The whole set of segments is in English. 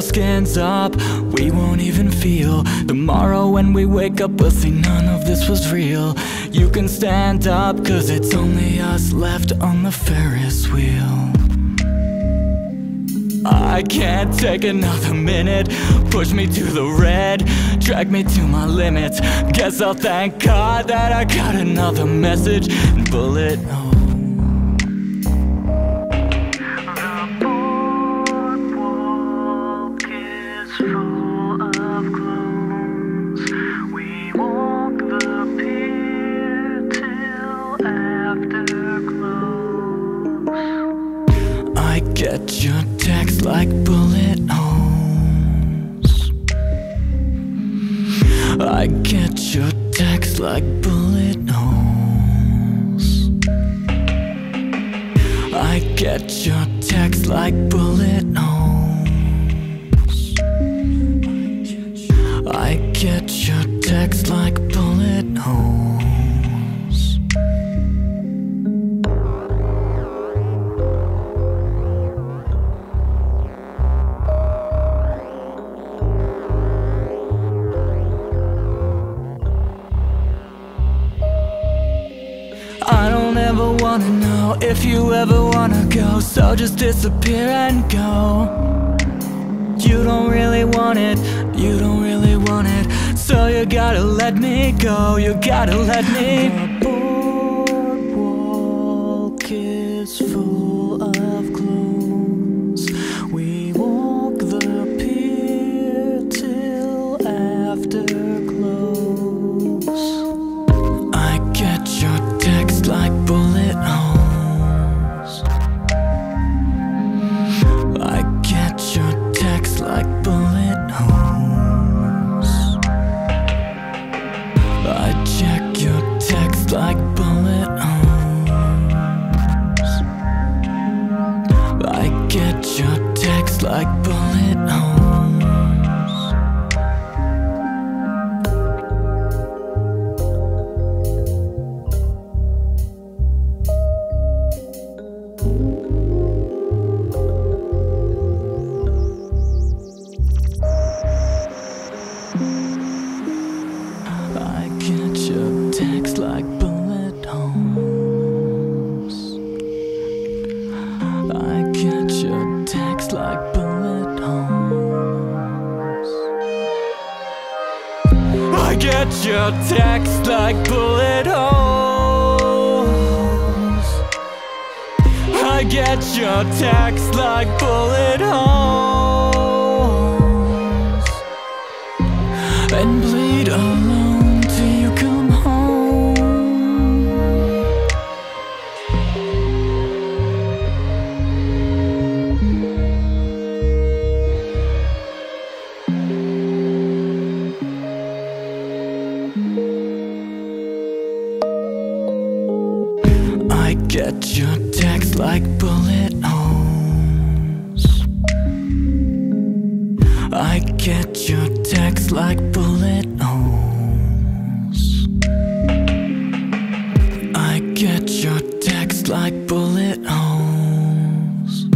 seconds up We won't even feel. Tomorrow when we wake up We'll see none of this was real. You can stand up Cause it's only us left on the Ferris wheel. I can't take another minute. Push me to the red Drag me to my limits. Guess I'll thank God that I got another message. Bullet I get your text like bullet holes. I get your text like bullet holes. I get your text like bullet holes. I get your text like bullet holes ever wanna know if you ever wanna go. So just disappear and go. You don't really want it, you don't really want it. So you gotta let me go, you gotta let me. The boardwalk is full bullet holes. I your text like bullet holes. I get your text like bullet holes and Get your text like bullet holes. I get your text like bullet holes. I get your text like bullet holes.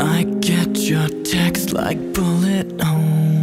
I get your text like bullet holes.